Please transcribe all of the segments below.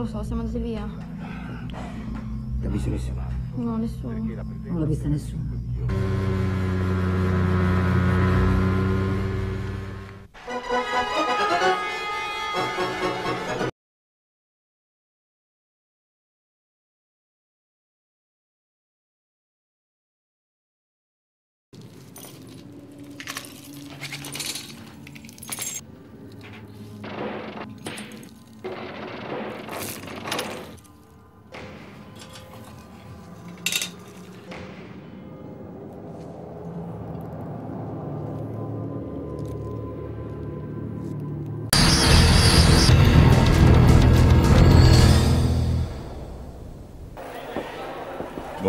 lo so, siamo andati via. L'ha visto nessuno? No, nessuno. Non l'ha vista nessuno.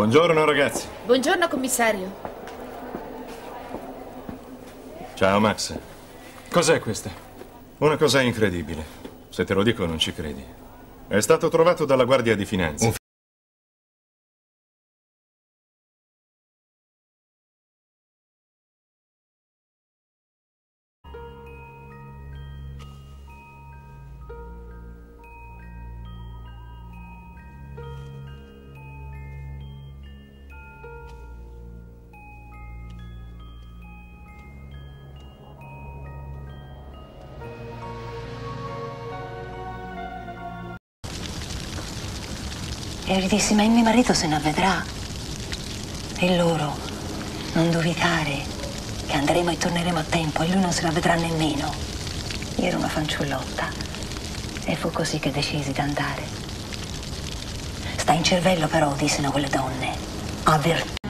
Buongiorno ragazzi. Buongiorno commissario. Ciao Max. Cos'è questa? Una cosa incredibile. Se te lo dico non ci credi. È stato trovato dalla Guardia di Finanza. E dissi, ma mio marito se ne avvedrà. E loro, non dubitare che andremo e torneremo a tempo e lui non se ne avvedrà nemmeno. Io ero una fanciullotta e fu così che decisi di andare. Sta in cervello però, dissero quelle donne. Aver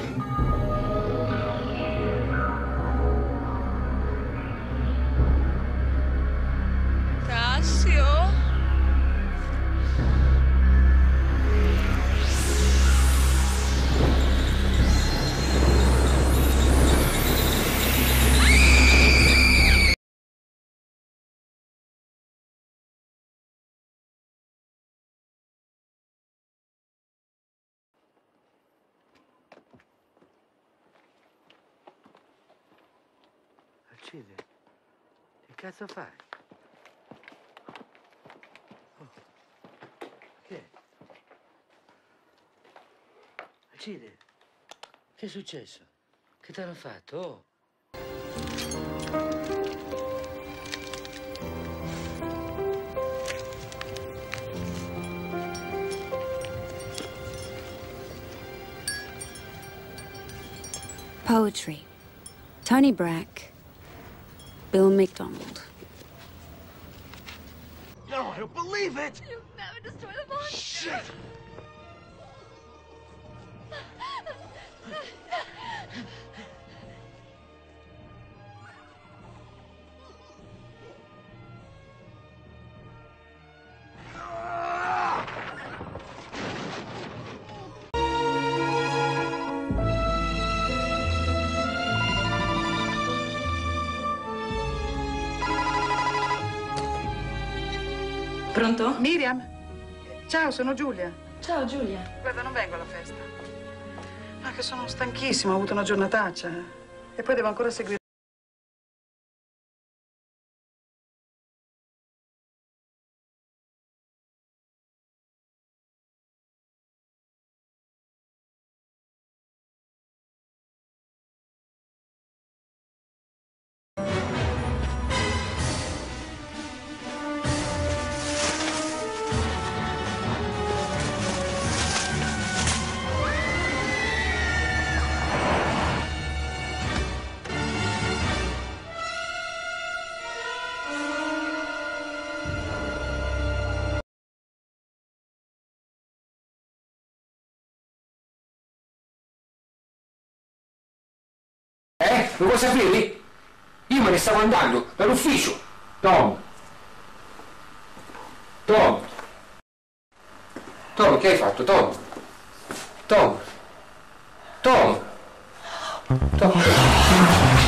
Alcide, che cazzo fai? Oh. Che? Alcide, che è successo? Che ti hanno fatto? Oh. Poetry. Tony Brack. Bill McDonald. No, I don't believe it! You'll never destroy the monster. Shit! Pronto? Miriam? Ciao, sono Giulia. Ciao Giulia. Guarda, non vengo alla festa. Ma che sono stanchissima, ho avuto una giornataccia. E poi devo ancora seguire. Eh? Lo vuoi sapere? Io me ne stavo andando dall'ufficio. Tom. Tom. Tom, che hai fatto, Tom? Tom. Tom. Tom.